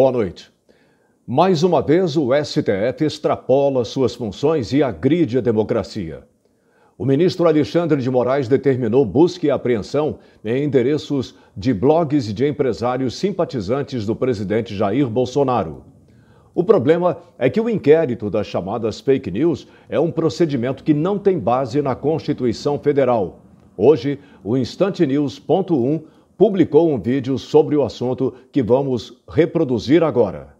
Boa noite. Mais uma vez, o STF extrapola suas funções e agride a democracia. O ministro Alexandre de Moraes determinou busca e apreensão em endereços de blogs de empresários simpatizantes do presidente Jair Bolsonaro. O problema é que o inquérito das chamadas fake news é um procedimento que não tem base na Constituição Federal. Hoje, o Instante News.1 publicou um vídeo sobre o assunto que vamos reproduzir agora.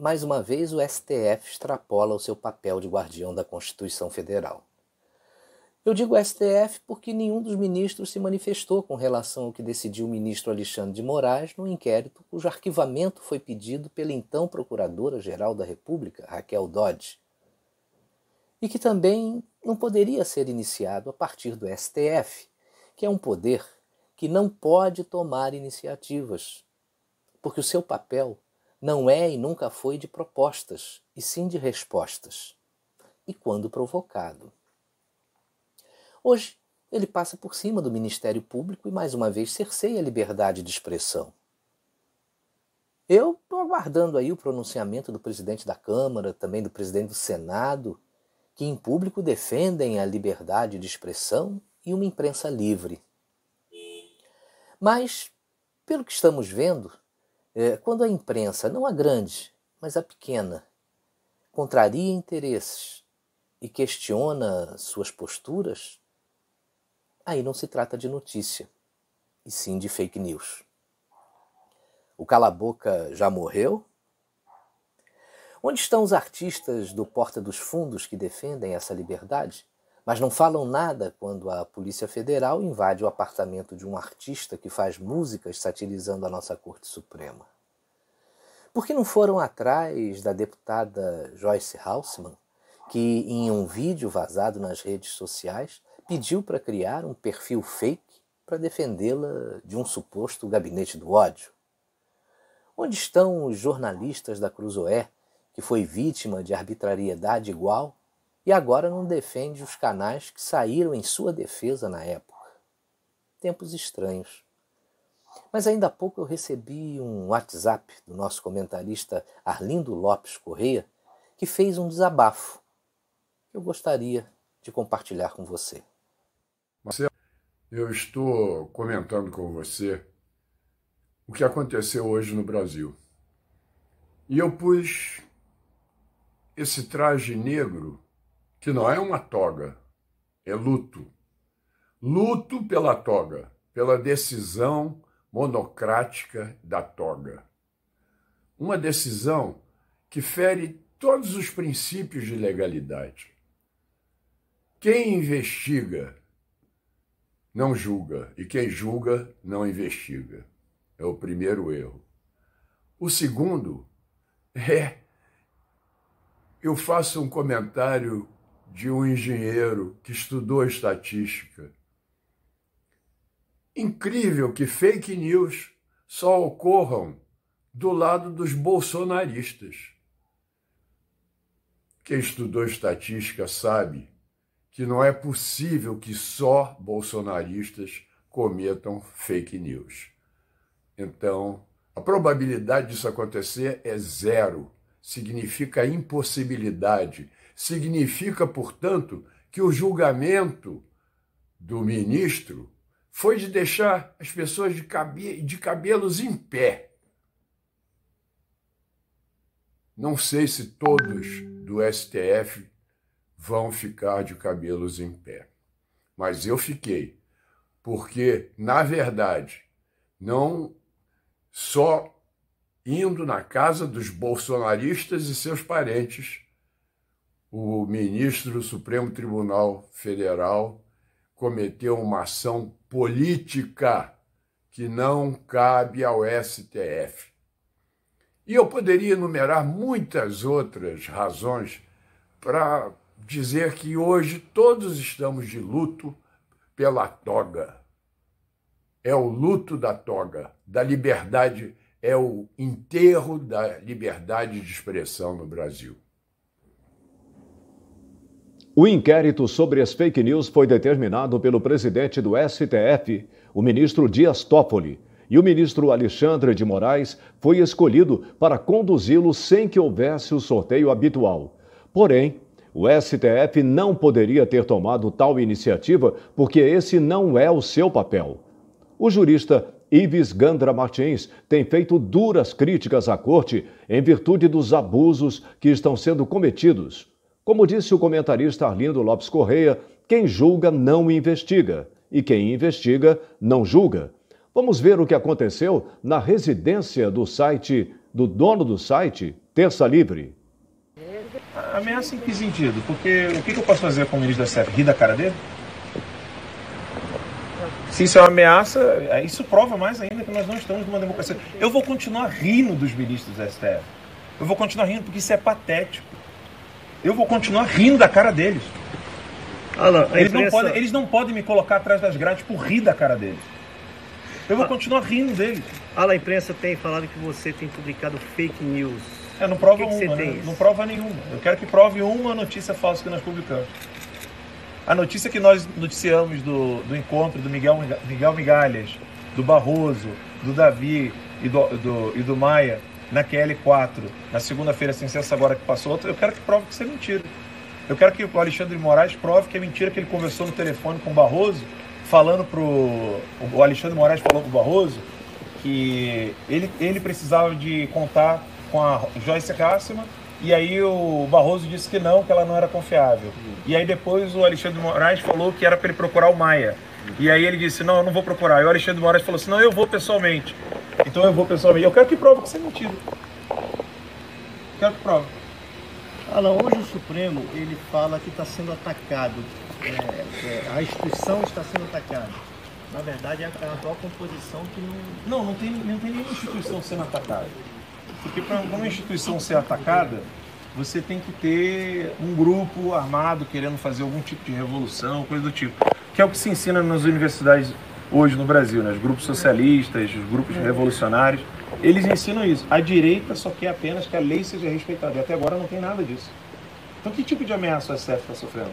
mais uma vez, o STF extrapola o seu papel de guardião da Constituição Federal. Eu digo STF porque nenhum dos ministros se manifestou com relação ao que decidiu o ministro Alexandre de Moraes no inquérito cujo arquivamento foi pedido pela então Procuradora-Geral da República, Raquel Dodge, e que também não poderia ser iniciado a partir do STF, que é um poder que não pode tomar iniciativas, porque o seu papel não é e nunca foi de propostas, e sim de respostas, e quando provocado. Hoje, ele passa por cima do Ministério Público e mais uma vez cerceia a liberdade de expressão. Eu estou aguardando aí o pronunciamento do presidente da Câmara, também do presidente do Senado, que em público defendem a liberdade de expressão e uma imprensa livre. Mas, pelo que estamos vendo, é, quando a imprensa, não a grande, mas a pequena, contraria interesses e questiona suas posturas, aí não se trata de notícia, e sim de fake news. O cala-boca já morreu? Onde estão os artistas do Porta dos Fundos que defendem essa liberdade? mas não falam nada quando a Polícia Federal invade o apartamento de um artista que faz músicas satirizando a nossa Corte Suprema. Por que não foram atrás da deputada Joyce Haussmann, que em um vídeo vazado nas redes sociais pediu para criar um perfil fake para defendê-la de um suposto gabinete do ódio? Onde estão os jornalistas da Cruzoé, que foi vítima de arbitrariedade igual e agora não defende os canais que saíram em sua defesa na época. Tempos estranhos. Mas ainda há pouco eu recebi um WhatsApp do nosso comentarista Arlindo Lopes Correia, que fez um desabafo que eu gostaria de compartilhar com você. Marcelo, eu estou comentando com você o que aconteceu hoje no Brasil. E eu pus esse traje negro que não é uma toga, é luto. Luto pela toga, pela decisão monocrática da toga. Uma decisão que fere todos os princípios de legalidade. Quem investiga não julga, e quem julga não investiga. É o primeiro erro. O segundo é eu faço um comentário de um engenheiro que estudou estatística. Incrível que fake news só ocorram do lado dos bolsonaristas. Quem estudou estatística sabe que não é possível que só bolsonaristas cometam fake news. Então, a probabilidade disso acontecer é zero. Significa impossibilidade Significa, portanto, que o julgamento do ministro foi de deixar as pessoas de, cabe de cabelos em pé. Não sei se todos do STF vão ficar de cabelos em pé, mas eu fiquei, porque, na verdade, não só indo na casa dos bolsonaristas e seus parentes o ministro do Supremo Tribunal Federal cometeu uma ação política que não cabe ao STF. E eu poderia enumerar muitas outras razões para dizer que hoje todos estamos de luto pela toga. é o luto da toga, da liberdade, é o enterro da liberdade de expressão no Brasil. O inquérito sobre as fake news foi determinado pelo presidente do STF, o ministro Dias Toffoli, e o ministro Alexandre de Moraes foi escolhido para conduzi-lo sem que houvesse o sorteio habitual. Porém, o STF não poderia ter tomado tal iniciativa porque esse não é o seu papel. O jurista Ives Gandra Martins tem feito duras críticas à corte em virtude dos abusos que estão sendo cometidos como disse o comentarista Arlindo Lopes Correia, quem julga não investiga e quem investiga não julga. Vamos ver o que aconteceu na residência do site do dono do site Terça Livre. Ameaça em que sentido? Porque o que eu posso fazer com o ministro da STF? Rir da cara dele? Se isso é uma ameaça, é, isso prova mais ainda que nós não estamos numa democracia. Eu vou continuar rindo dos ministros da STF. Eu vou continuar rindo porque isso é patético eu vou continuar rindo da cara deles. Alan, eles, imprensa... não podem, eles não podem me colocar atrás das grades por rir da cara deles. Eu vou ah. continuar rindo deles. Alan, a imprensa tem falado que você tem publicado fake news. É, não prova que uma, que né? não prova nenhuma. Eu quero que prove uma notícia falsa que nós publicamos. A notícia que nós noticiamos do, do encontro do Miguel, Miguel Migalhas, do Barroso, do Davi e do, do, e do Maia, na QL4, na segunda-feira, sem ser essa agora que passou, eu quero que prove que isso é mentira. Eu quero que o Alexandre Moraes prove que é mentira que ele conversou no telefone com o Barroso, falando pro. O Alexandre Moraes falou pro Barroso que ele, ele precisava de contar com a Joyce Cássima, e aí o Barroso disse que não, que ela não era confiável. E aí depois o Alexandre Moraes falou que era para ele procurar o Maia. E aí ele disse, não, eu não vou procurar. E o Alexandre Moraes falou assim, não, eu vou pessoalmente. Então eu vou pessoalmente. Eu quero que prove que isso é mentira. Quero que prove. Alan, hoje o Supremo ele fala que está sendo atacado. É, é, a instituição está sendo atacada. Na verdade, é a atual composição que não. Não, não tem, não tem nenhuma instituição sendo atacada. Porque para uma instituição ser atacada, você tem que ter um grupo armado querendo fazer algum tipo de revolução, coisa do tipo. Que é o que se ensina nas universidades hoje no Brasil, né? os grupos socialistas, os grupos revolucionários, eles ensinam isso. A direita só quer apenas que a lei seja respeitada. E até agora não tem nada disso. Então, que tipo de ameaça o STF está sofrendo?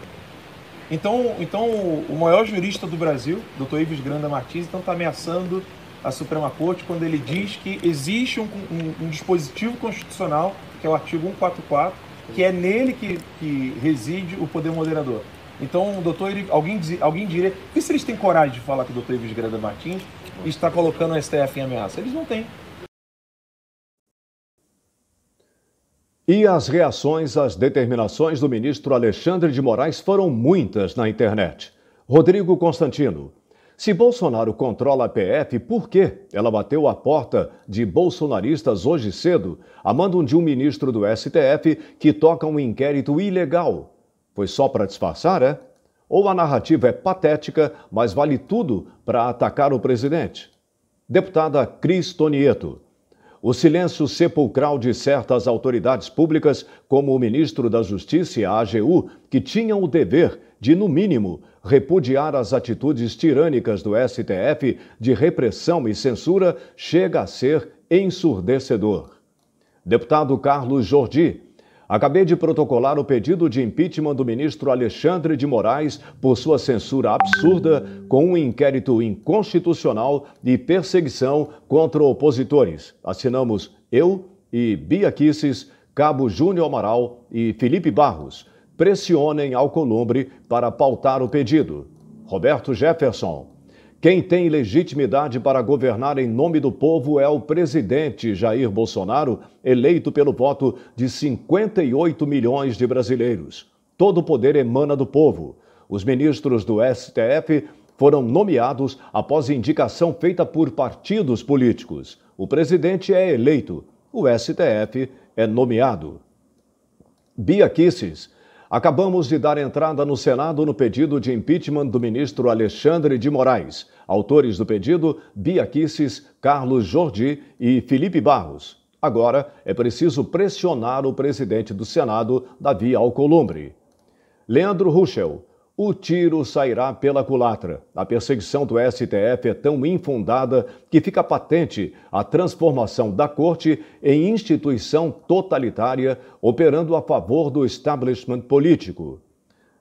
Então, então, o maior jurista do Brasil, Dr. Ives Granda Martins, então está ameaçando a Suprema Corte quando ele diz que existe um, um, um, dispositivo constitucional, que é o artigo 144, que é nele que, que reside o poder moderador. Então, doutor, alguém, alguém diria. E se eles têm coragem de falar que o doutor Ives Granda Martins está colocando o STF em ameaça? Eles não têm. E as reações às determinações do ministro Alexandre de Moraes foram muitas na internet. Rodrigo Constantino. Se Bolsonaro controla a PF, por que ela bateu a porta de bolsonaristas hoje cedo, a mando de um ministro do STF que toca um inquérito ilegal foi só para disfarçar, é? Ou a narrativa é patética, mas vale tudo para atacar o presidente? Deputada Cris Tonieto. O silêncio sepulcral de certas autoridades públicas, como o ministro da Justiça a AGU, que tinham o dever de, no mínimo, repudiar as atitudes tirânicas do STF de repressão e censura, chega a ser ensurdecedor. Deputado Carlos Jordi, Acabei de protocolar o pedido de impeachment do ministro Alexandre de Moraes por sua censura absurda com um inquérito inconstitucional e perseguição contra opositores. Assinamos eu e Bia Kisses, Cabo Júnior Amaral e Felipe Barros. Pressionem Alcolumbre para pautar o pedido. Roberto Jefferson. Quem tem legitimidade para governar em nome do povo é o presidente Jair Bolsonaro, eleito pelo voto de 58 milhões de brasileiros. Todo o poder emana do povo. Os ministros do STF foram nomeados após indicação feita por partidos políticos. O presidente é eleito, o STF é nomeado. Bia Kisses Acabamos de dar entrada no Senado no pedido de impeachment do ministro Alexandre de Moraes. Autores do pedido: Bia Kisses, Carlos Jordi e Felipe Barros. Agora é preciso pressionar o presidente do Senado, Davi Alcolumbre. Leandro Ruschel. O tiro sairá pela culatra. A perseguição do STF é tão infundada que fica patente a transformação da Corte em instituição totalitária, operando a favor do establishment político.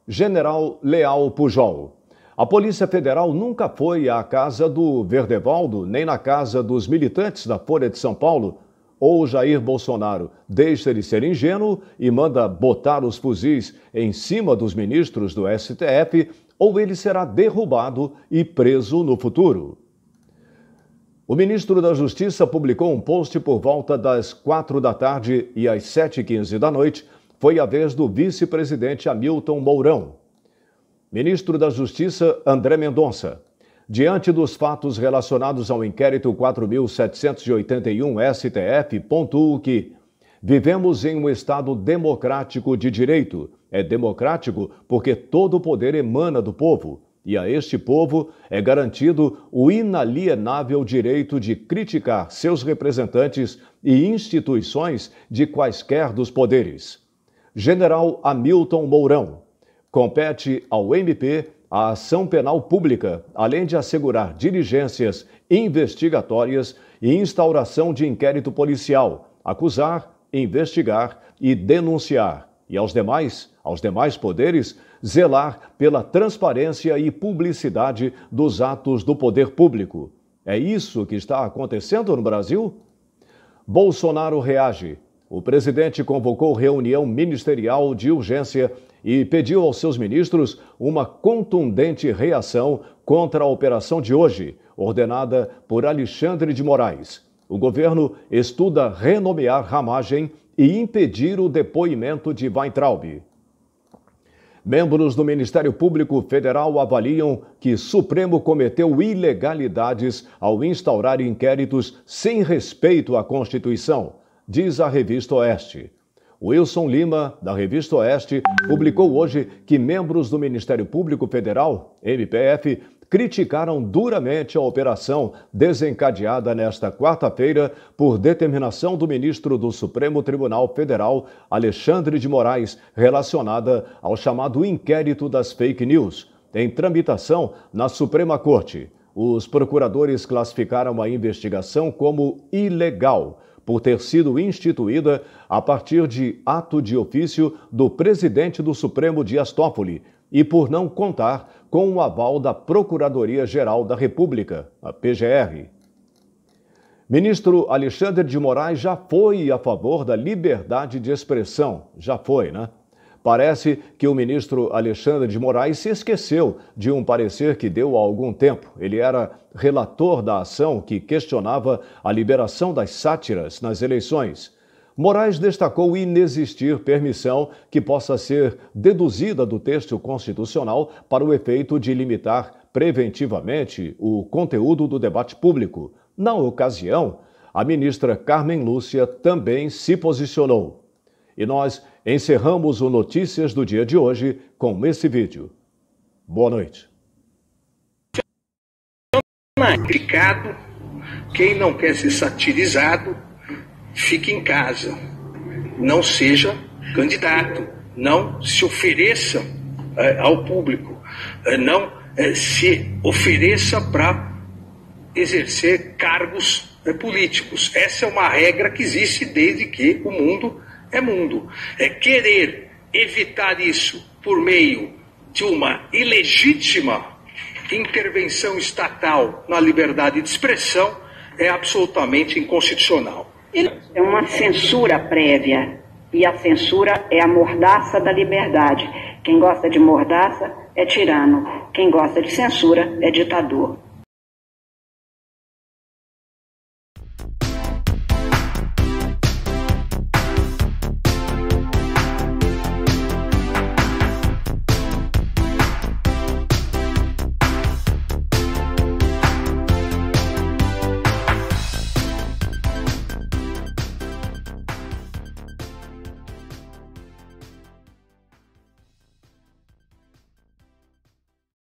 General Leal Pujol. A Polícia Federal nunca foi à casa do Verdevaldo, nem na casa dos militantes da Folha de São Paulo, ou Jair Bolsonaro deixa de ser ingênuo e manda botar os fuzis em cima dos ministros do STF, ou ele será derrubado e preso no futuro. O ministro da Justiça publicou um post por volta das quatro da tarde e às sete e quinze da noite. Foi a vez do vice-presidente Hamilton Mourão. Ministro da Justiça André Mendonça diante dos fatos relacionados ao inquérito 4781 STF, pontuo que vivemos em um Estado democrático de direito. É democrático porque todo o poder emana do povo, e a este povo é garantido o inalienável direito de criticar seus representantes e instituições de quaisquer dos poderes. General Hamilton Mourão. Compete ao MP a ação penal pública, além de assegurar diligências investigatórias e instauração de inquérito policial, acusar, investigar e denunciar, e aos demais, aos demais poderes, zelar pela transparência e publicidade dos atos do poder público. É isso que está acontecendo no Brasil? Bolsonaro reage. O presidente convocou reunião ministerial de urgência e pediu aos seus ministros uma contundente reação contra a operação de hoje, ordenada por Alexandre de Moraes. O governo estuda renomear Ramagem e impedir o depoimento de Weintraub. Membros do Ministério Público Federal avaliam que Supremo cometeu ilegalidades ao instaurar inquéritos sem respeito à Constituição, diz a revista Oeste. Wilson Lima, da Revista Oeste, publicou hoje que membros do Ministério Público Federal, MPF, criticaram duramente a operação desencadeada nesta quarta-feira por determinação do ministro do Supremo Tribunal Federal, Alexandre de Moraes, relacionada ao chamado inquérito das fake news, em tramitação na Suprema Corte. Os procuradores classificaram a investigação como ilegal por ter sido instituída a partir de ato de ofício do presidente do Supremo Dias Toffoli e por não contar com o aval da Procuradoria-Geral da República, a PGR. Ministro Alexandre de Moraes já foi a favor da liberdade de expressão. Já foi, né? Parece que o ministro Alexandre de Moraes se esqueceu de um parecer que deu há algum tempo. Ele era relator da ação que questionava a liberação das sátiras nas eleições. Moraes destacou inexistir permissão que possa ser deduzida do texto constitucional para o efeito de limitar preventivamente o conteúdo do debate público. Na ocasião, a ministra Carmen Lúcia também se posicionou. E nós encerramos o Notícias do dia de hoje com esse vídeo. Boa noite. Criticado, quem não quer ser satirizado, fique em casa. Não seja candidato. Não se ofereça é, ao público. É, não é, se ofereça para exercer cargos políticos. Essa é uma regra que existe desde que o mundo é mundo. É querer evitar isso por meio de uma ilegítima intervenção estatal na liberdade de expressão é absolutamente inconstitucional. É uma censura prévia e a censura é a mordaça da liberdade. Quem gosta de mordaça é tirano, quem gosta de censura é ditador.